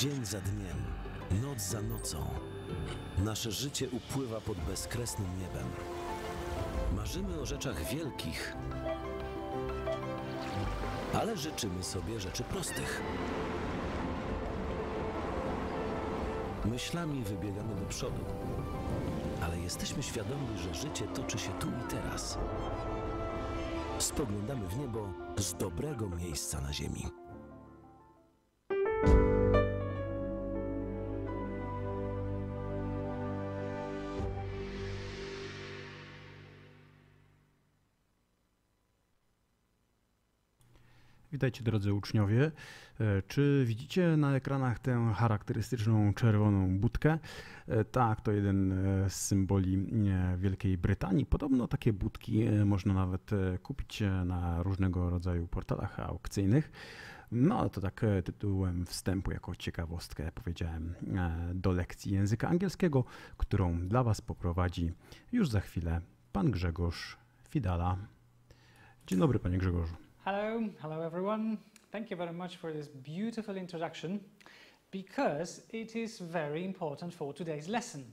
Dzień za dniem, noc za nocą. Nasze życie upływa pod bezkresnym niebem. Marzymy o rzeczach wielkich, ale życzymy sobie rzeczy prostych. Myślami wybiegamy do przodu, ale jesteśmy świadomi, że życie toczy się tu i teraz. Spoglądamy w niebo z dobrego miejsca na ziemi. Witajcie drodzy uczniowie. E, Czy widzicie na ekranach tę charakterystyczną czerwoną budkę? E, Tak, to jeden e, z symboli Wielkiej Brytanii. Podobno takie budki można nawet kupić na różnego rodzaju portalach aukcyjnych. No, to tak tytułem wstępu, jako ciekawostkę powiedziałem do lekcji języka angielskiego, którą dla Was poprowadzi już za chwilę pan Grzegorz Fidala. Dzień dobry, panie Grzegorzu. Hello, hello everyone. Thank you very much for this beautiful introduction because it is very important for today's lesson.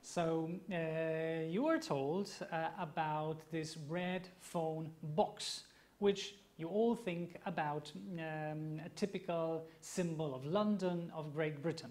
So, uh, you are told uh, about this red phone box, which you all think about um, a typical symbol of London, of Great Britain.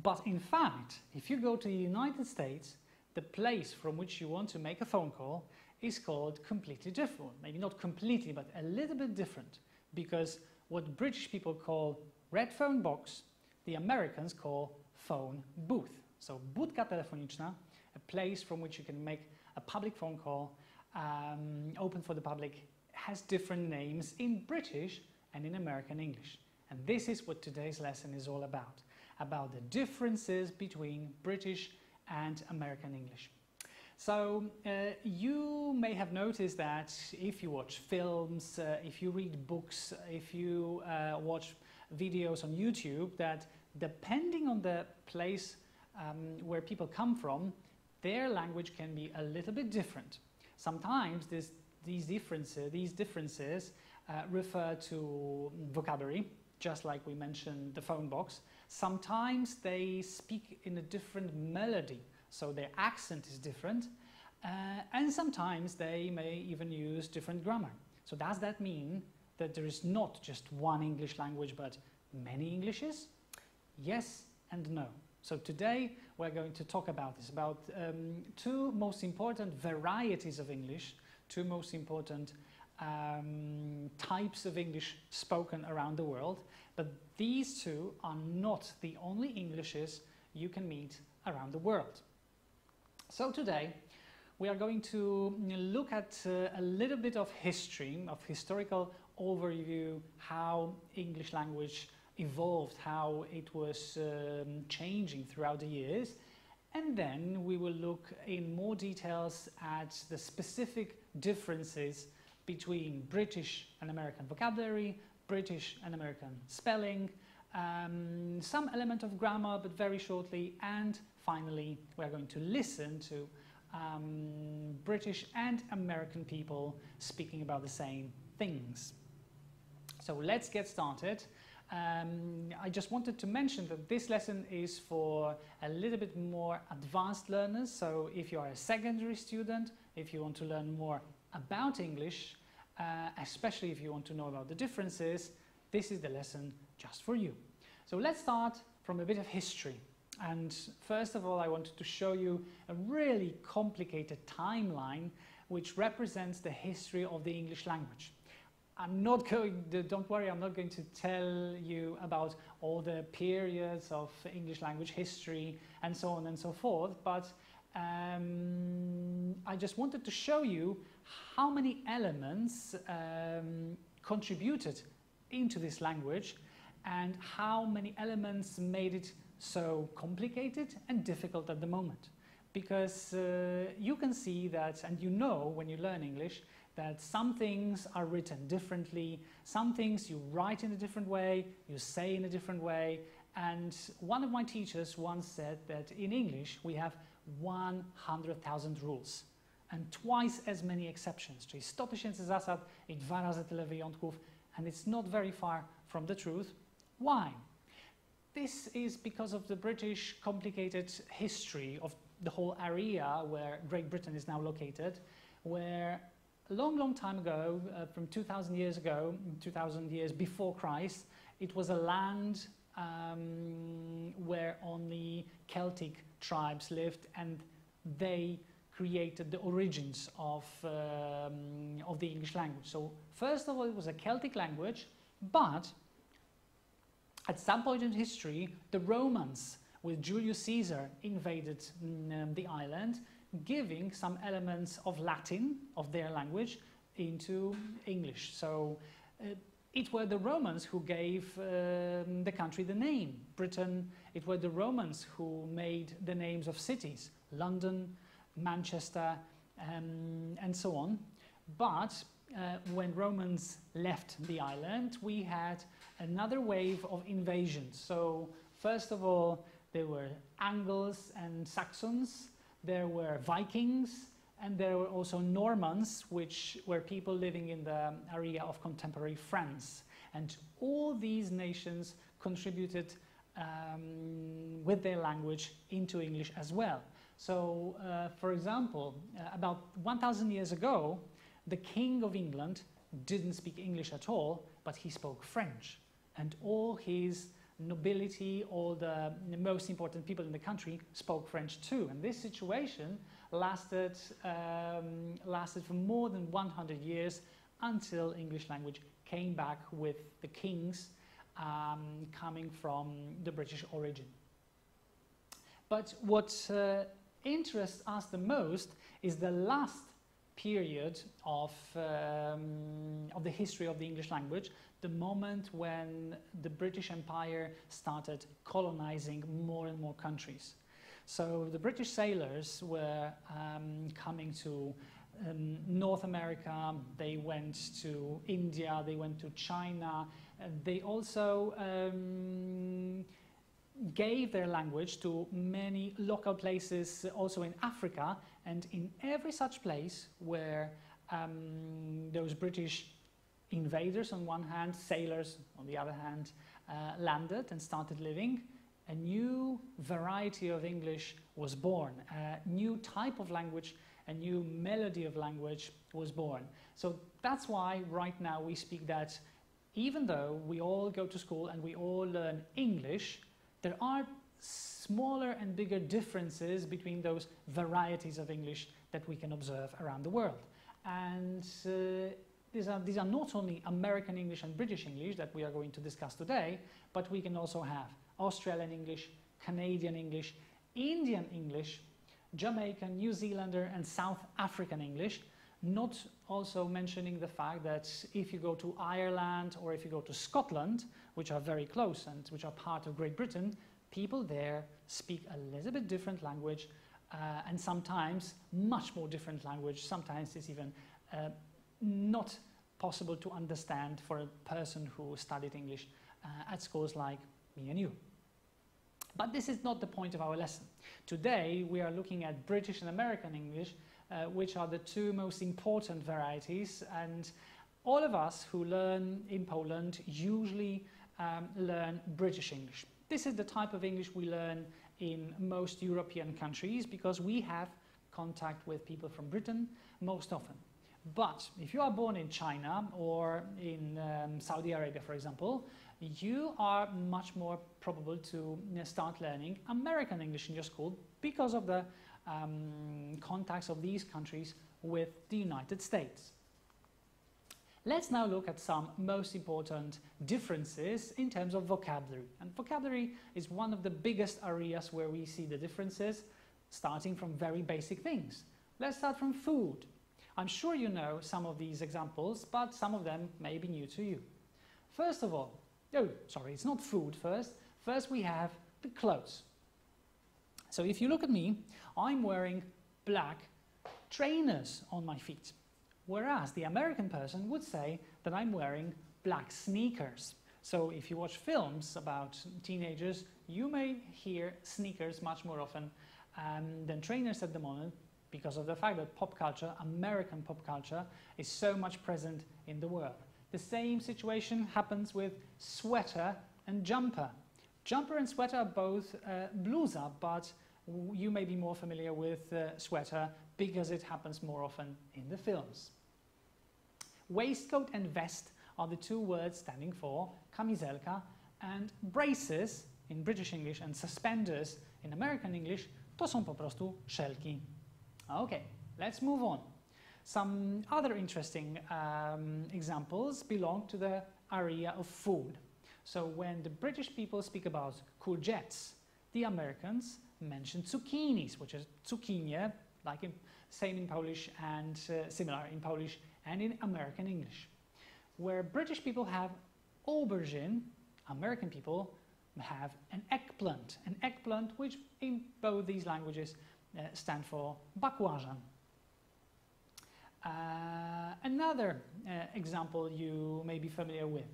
But in fact, if you go to the United States, the place from which you want to make a phone call is called completely different. Maybe not completely, but a little bit different. Because what British people call red phone box, the Americans call phone booth. So budka telefoniczna, a place from which you can make a public phone call, um, open for the public, has different names in British and in American English. And this is what today's lesson is all about, about the differences between British and American English. So, uh, you may have noticed that if you watch films, uh, if you read books, if you uh, watch videos on YouTube, that depending on the place um, where people come from, their language can be a little bit different. Sometimes this, these differences, these differences uh, refer to vocabulary, just like we mentioned the phone box. Sometimes they speak in a different melody so their accent is different, uh, and sometimes they may even use different grammar. So does that mean that there is not just one English language but many Englishes? Yes and no. So today we're going to talk about this, about um, two most important varieties of English, two most important um, types of English spoken around the world, but these two are not the only Englishes you can meet around the world. So today we are going to look at uh, a little bit of history, of historical overview, how English language evolved, how it was um, changing throughout the years, and then we will look in more details at the specific differences between British and American vocabulary, British and American spelling, um, some element of grammar, but very shortly, and finally, we are going to listen to um, British and American people speaking about the same things. So let's get started. Um, I just wanted to mention that this lesson is for a little bit more advanced learners. So if you are a secondary student, if you want to learn more about English, uh, especially if you want to know about the differences, this is the lesson just for you. So let's start from a bit of history. And first of all, I wanted to show you a really complicated timeline which represents the history of the English language. I'm not going, to, don't worry, I'm not going to tell you about all the periods of English language history and so on and so forth, but um, I just wanted to show you how many elements um, contributed into this language and how many elements made it so complicated and difficult at the moment. Because uh, you can see that, and you know when you learn English, that some things are written differently, some things you write in a different way, you say in a different way. And one of my teachers once said that in English we have 100,000 rules and twice as many exceptions, czyli 100 tysięcy zasad i dwa razy tyle wyjątków, and it's not very far from the truth. Why? This is because of the British complicated history of the whole area where Great Britain is now located, where a long, long time ago, uh, from 2,000 years ago, 2,000 years before Christ, it was a land um, where only Celtic tribes lived and they created the origins of, um, of the English language. So first of all, it was a Celtic language, but at some point in history, the Romans with Julius Caesar invaded um, the island, giving some elements of Latin, of their language, into English. So uh, it were the Romans who gave um, the country the name. Britain, it were the Romans who made the names of cities, London, Manchester, um, and so on. But uh, when Romans left the island, we had another wave of invasions. So first of all, there were Angles and Saxons, there were Vikings, and there were also Normans, which were people living in the area of contemporary France. And all these nations contributed um, with their language into English as well. So, uh, for example, uh, about 1,000 years ago, the King of England didn't speak English at all, but he spoke French. And all his nobility, all the, most important people in the country spoke French too. And this situation lasted, um, lasted for more than 100 years until English language came back with the kings um, coming from the British origin. But what uh, interests us the most is the last period of, um, of the history of the English language, the moment when the British Empire started colonizing more and more countries. So the British sailors were um, coming to um, North America, they went to India, they went to China, they also um, gave their language to many local places also in Africa and in every such place where um, those British invaders on one hand, sailors on the other hand, uh, landed and started living, a new variety of English was born, a new type of language, a new melody of language was born. So that's why right now we speak that even though we all go to school and we all learn English, there are smaller and bigger differences between those varieties of English that we can observe around the world. And uh, these are, these are not only American English and British English that we are going to discuss today, but we can also have Australian English, Canadian English, Indian English, Jamaican, New Zealander and South African English, not also mentioning the fact that if you go to Ireland or if you go to Scotland, which are very close and which are part of Great Britain, people there speak a little bit different language uh, and sometimes much more different language. Sometimes it's even uh, not possible to understand for a person who studied English uh, at schools like me and you. But this is not the point of our lesson. Today we are looking at British and American English, uh, which are the two most important varieties and all of us who learn in Poland usually um, learn British English. This is the type of English we learn in most European countries because we have contact with people from Britain most often. But if you are born in China or in um, Saudi Arabia, for example, you are much more probable to start learning American English in your school because of the um, contacts of these countries with the United States. Let's now look at some most important differences in terms of vocabulary. And vocabulary is one of the biggest areas where we see the differences, starting from very basic things. Let's start from food. I'm sure you know some of these examples, but some of them may be new to you. First of all, oh, sorry, it's not food first. First we have the clothes. So if you look at me, I'm wearing black trainers on my feet. Whereas the American person would say that I'm wearing black sneakers. So if you watch films about teenagers, you may hear sneakers much more often um, than trainers at the moment because of the fact that pop culture, American pop culture, is so much present in the world. The same situation happens with sweater and jumper. Jumper and sweater are both uh, bluza, but you may be more familiar with uh, sweater because it happens more often in the films. Waistcoat and vest are the two words standing for kamizelka and braces in British English and suspenders in American English to są po prostu szelki. Okay, let's move on. Some other interesting um, examples belong to the area of food. So when the British people speak about courgettes, the Americans mention zucchinis, which is zucchini, like in, same in Polish and uh, similar in Polish and in American English. Where British people have aubergine, American people have an eggplant, an eggplant which in both these languages uh, stand for bakłażan. Uh, another uh, example you may be familiar with.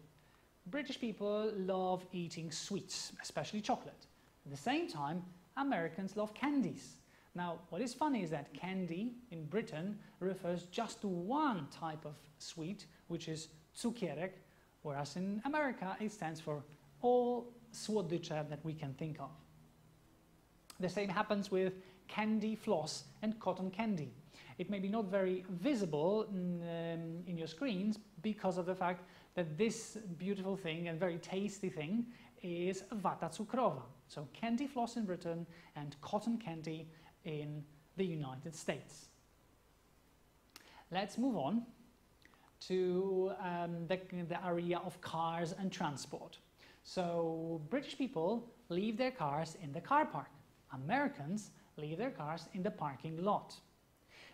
British people love eating sweets, especially chocolate. At the same time, Americans love candies. Now, what is funny is that candy in Britain refers just to one type of sweet, which is cukierek, whereas in America it stands for all słodycze that we can think of. The same happens with candy floss and cotton candy. It may be not very visible in, um, in your screens because of the fact that this beautiful thing and very tasty thing is vata cukrowa. So candy floss in Britain and cotton candy in the United States. Let's move on to um, the, the area of cars and transport. So British people leave their cars in the car park. Americans leave their cars in the parking lot.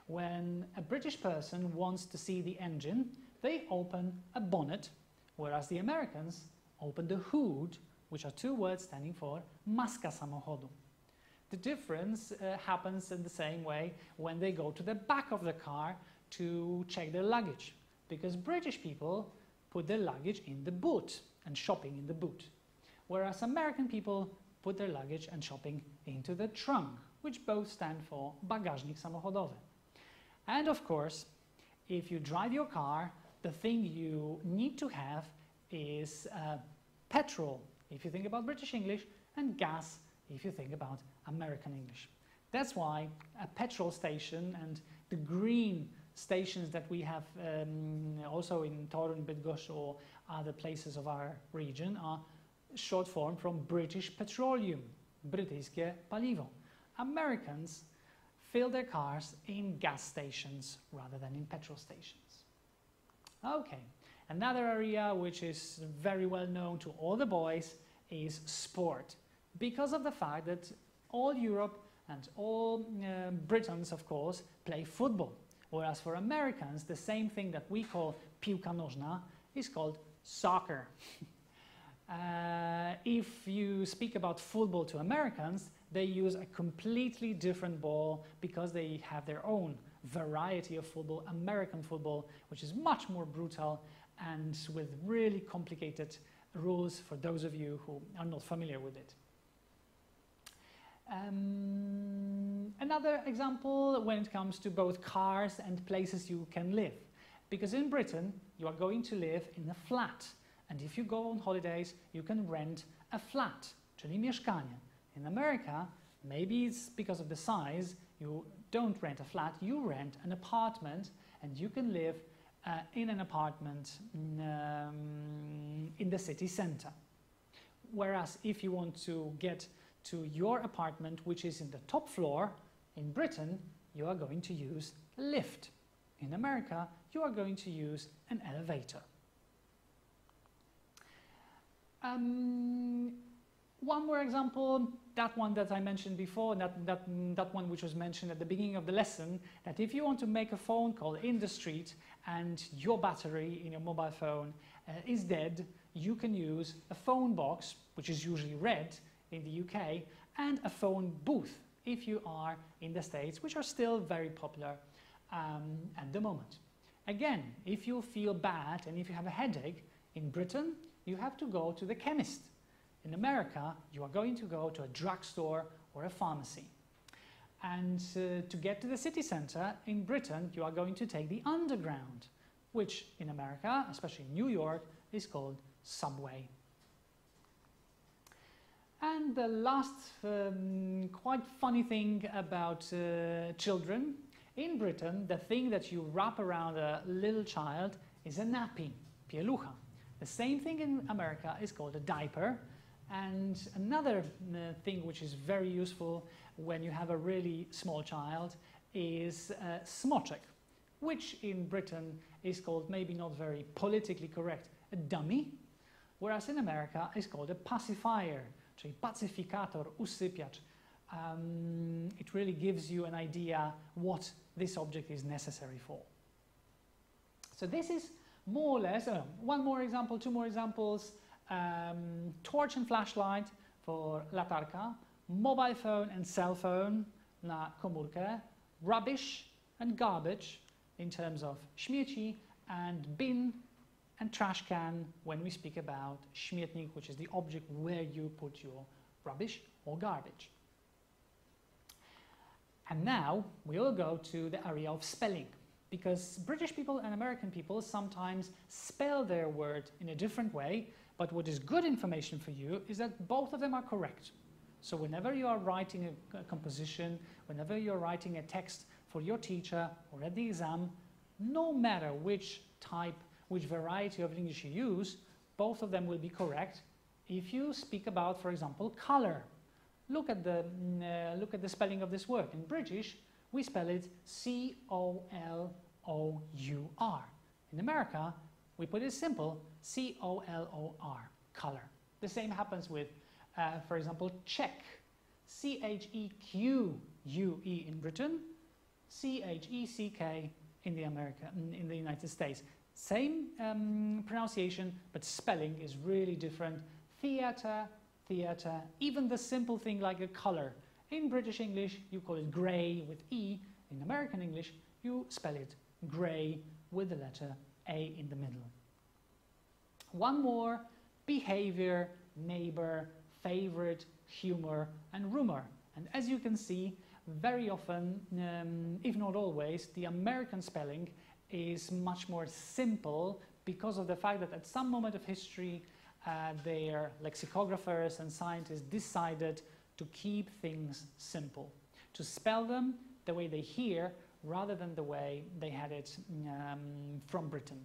When a British person wants to see the engine, they open a bonnet, whereas the Americans open the hood, which are two words standing for maska samochodu. The difference uh, happens in the same way when they go to the back of the car to check their luggage, because British people put their luggage in the boot and shopping in the boot, whereas American people put their luggage and shopping into the trunk, which both stand for bagażnik samochodowy. And of course, if you drive your car, the thing you need to have is uh, petrol, if you think about British English, and gas, if you think about American English. That's why a petrol station and the green stations that we have um, also in Toruń, Bydgoszcz or other places of our region are short form from British Petroleum, brytyjskie paliwo. Americans fill their cars in gas stations rather than in petrol stations. Okay, another area which is very well known to all the boys is sport because of the fact that all Europe and all uh, Britons, of course, play football. Whereas for Americans, the same thing that we call piłka nożna is called soccer. uh, if you speak about football to Americans, they use a completely different ball because they have their own variety of football, American football, which is much more brutal and with really complicated rules for those of you who are not familiar with it. Um, another example when it comes to both cars and places you can live. Because in Britain, you are going to live in a flat. And if you go on holidays, you can rent a flat, czyli mieszkanie. In America, maybe it's because of the size, you don't rent a flat, you rent an apartment and you can live uh, in an apartment um, in the city center. Whereas if you want to get to your apartment, which is in the top floor, in Britain, you are going to use a lift. In America, you are going to use an elevator. Um, one more example, that one that I mentioned before, that, that, that one which was mentioned at the beginning of the lesson, that if you want to make a phone call in the street and your battery in your mobile phone uh, is dead, you can use a phone box, which is usually red in the UK, and a phone booth if you are in the States, which are still very popular um, at the moment. Again, if you feel bad and if you have a headache, in Britain, you have to go to the chemist in America, you are going to go to a drugstore or a pharmacy. And uh, to get to the city center in Britain, you are going to take the underground, which in America, especially in New York, is called subway. And the last um, quite funny thing about uh, children in Britain, the thing that you wrap around a little child is a nappy, pielucha. The same thing in America is called a diaper. And another uh, thing which is very useful when you have a really small child is uh, which in Britain is called, maybe not very politically correct, a dummy, whereas in America is called a pacifier, czyli pacyfikator, usypiacz. Um, it really gives you an idea what this object is necessary for. So this is more or less, uh, one more example, two more examples, um, torch and flashlight for latarka, mobile phone and cell phone na komórkę, rubbish and garbage in terms of śmieci, and bin and trash can when we speak about śmietnik, which is the object where you put your rubbish or garbage. And now we'll go to the area of spelling because British people and American people sometimes spell their word in a different way, but what is good information for you is that both of them are correct. So whenever you are writing a, a composition, whenever you're writing a text for your teacher or at the exam, no matter which type, which variety of English you use, both of them will be correct if you speak about, for example, color. Look at the, mm, uh, look at the spelling of this word. In British, we spell it C-O-L-O-U-R. In America, we put it simple, C-O-L-O-R, color. The same happens with, uh, for example, check, C-H-E-Q-U-E in Britain, C-H-E-C-K in the America, in the United States. Same um, pronunciation, but spelling is really different. Theatre, theatre, even the simple thing like a color. In British English, you call it grey with E. In American English, you spell it gray with the letter A in the middle. One more, behavior, neighbor, favorite, humor, and rumor. And as you can see, very often, um, if not always, the American spelling is much more simple because of the fact that at some moment of history, uh, their lexicographers and scientists decided to keep things simple, to spell them the way they hear rather than the way they had it um, from Britain.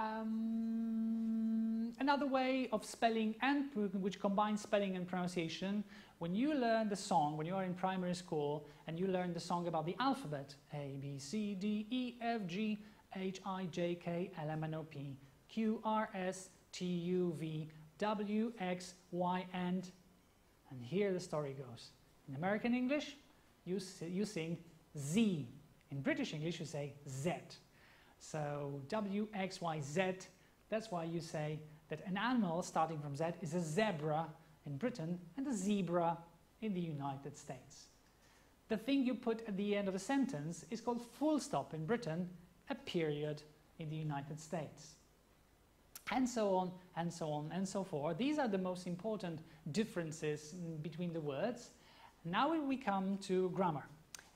Um, another way of spelling and which combines spelling and pronunciation, when you learn the song, when you are in primary school and you learn the song about the alphabet, A, B, C, D, E, F, G, H, I, J, K, L, M, N, O, P, Q, R, S, T, U, V, W, X, Y, and, and here the story goes. In American English, you, you sing Z. In British English, you say Z. So W, X, Y, Z, that's why you say that an animal starting from Z is a zebra in Britain and a zebra in the United States. The thing you put at the end of a sentence is called full stop in Britain, a period in the United States. And so on, and so on, and so forth. These are the most important differences between the words. Now we come to grammar.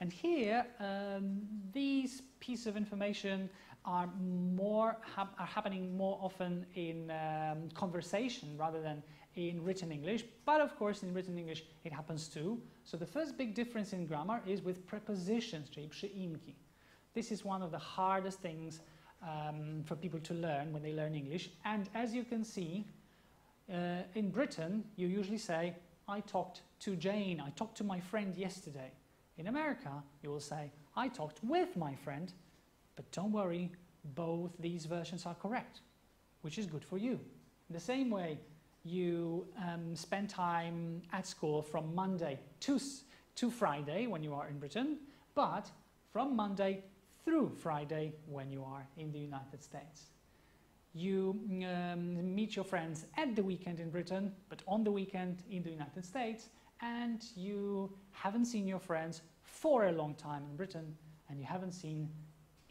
And here, um, these pieces of information are more hap are happening more often in um, conversation rather than in written English. But of course, in written English, it happens too. So the first big difference in grammar is with prepositions. This is one of the hardest things um, for people to learn when they learn English. And as you can see, uh, in Britain, you usually say, I talked to Jane, I talked to my friend yesterday. In America, you will say, I talked with my friend, but don't worry, both these versions are correct, which is good for you. In the same way, you um, spend time at school from Monday to, to Friday when you are in Britain, but from Monday through Friday when you are in the United States. You um, meet your friends at the weekend in Britain, but on the weekend in the United States, and you haven't seen your friends for a long time in Britain, and you haven't seen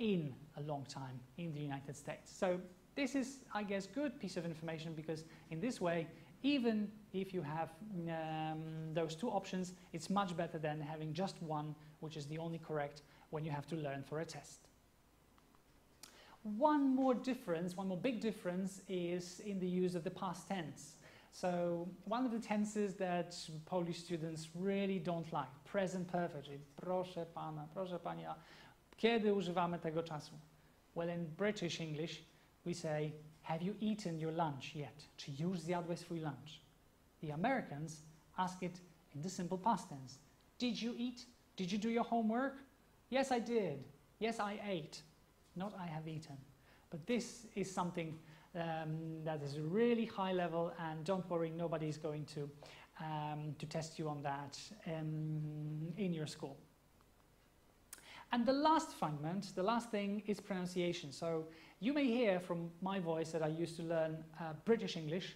in a long time in the United States. So this is, I guess, good piece of information because in this way, even if you have um, those two options, it's much better than having just one, which is the only correct when you have to learn for a test. One more difference, one more big difference is in the use of the past tense. So, one of the tenses that Polish students really don't like, present perfect, proszę pana, proszę pani, a kiedy używamy tego czasu? Well, in British English, we say, have you eaten your lunch yet? Czy już zjadłeś swój lunch? The Americans ask it in the simple past tense. Did you eat? Did you do your homework? Yes, I did. Yes, I ate. Not I have eaten. But this is something um, that is really high level, and don't worry, nobody's going to, um, to test you on that um, in your school. And the last fragment, the last thing is pronunciation. So you may hear from my voice that I used to learn uh, British English.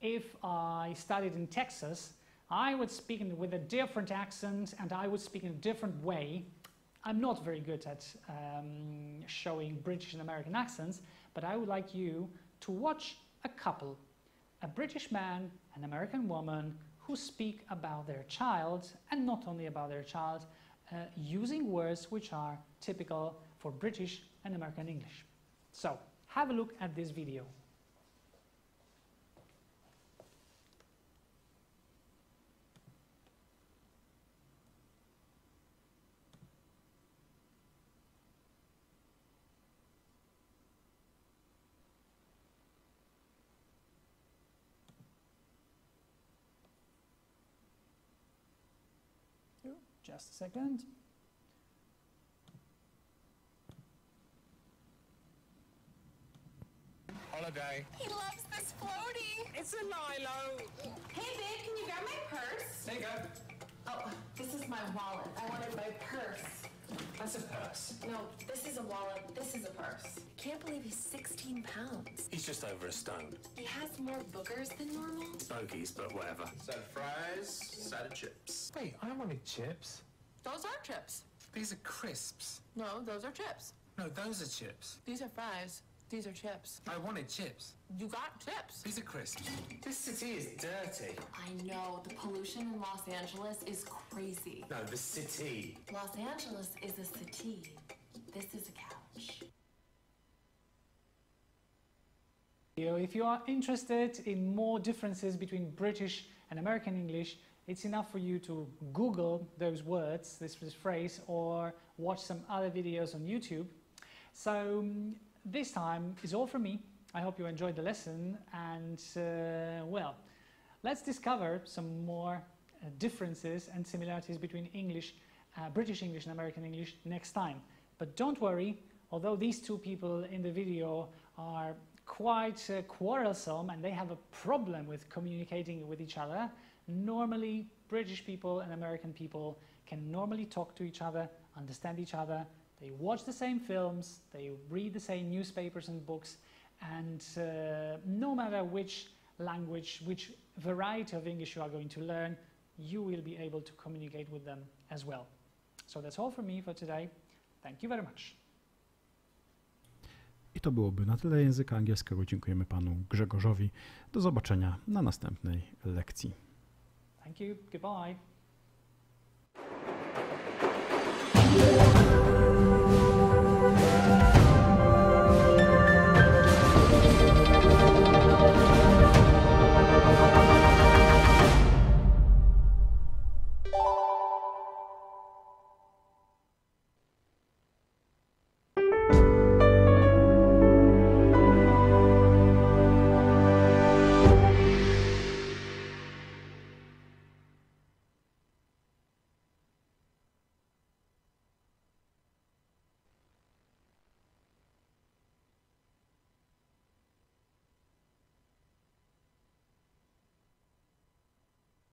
If I studied in Texas, I would speak with a different accent and I would speak in a different way. I'm not very good at um, showing British and American accents, but I would like you to watch a couple, a British man, an American woman, who speak about their child, and not only about their child, uh, using words which are typical for British and American English. So, have a look at this video. Just a second. Holiday. He loves this floaty. It's a Lilo. Hey, babe, can you grab my purse? There you go. Oh, this is my wallet. I wanted my purse. That's a purse. No, this is a wallet. This is a purse. Can't believe he's 16 pounds. He's just over a stone. He has more boogers than normal. Bogies, but whatever. Side of fries, side of chips. Wait, I wanted chips. Those are chips. These are crisps. No, those are chips. No, those are chips. These are fries. These are chips. I wanted chips. You got chips. These are crisps. This city is dirty. I know. The pollution in Los Angeles is crazy. No, the city. Los Angeles is a city. This is a couch. video. If you are interested in more differences between British and American English, it's enough for you to Google those words, this, this phrase, or watch some other videos on YouTube. So this time is all from me. I hope you enjoyed the lesson and uh, well, let's discover some more uh, differences and similarities between English, uh, British English and American English next time. But don't worry, although these two people in the video are quite uh, quarrelsome and they have a problem with communicating with each other, normally British people and American people can normally talk to each other, understand each other, They watch the same films, they read the same newspapers and books, and uh, no matter which language, which variety of English you are going to learn, you will be able to communicate with them as well. So that's all from me for today. Thank you very much. I to byłoby na tyle języka angielskiego. Dziękujemy panu Grzegorzowi. Do zobaczenia na następnej lekcji. Thank you. Goodbye.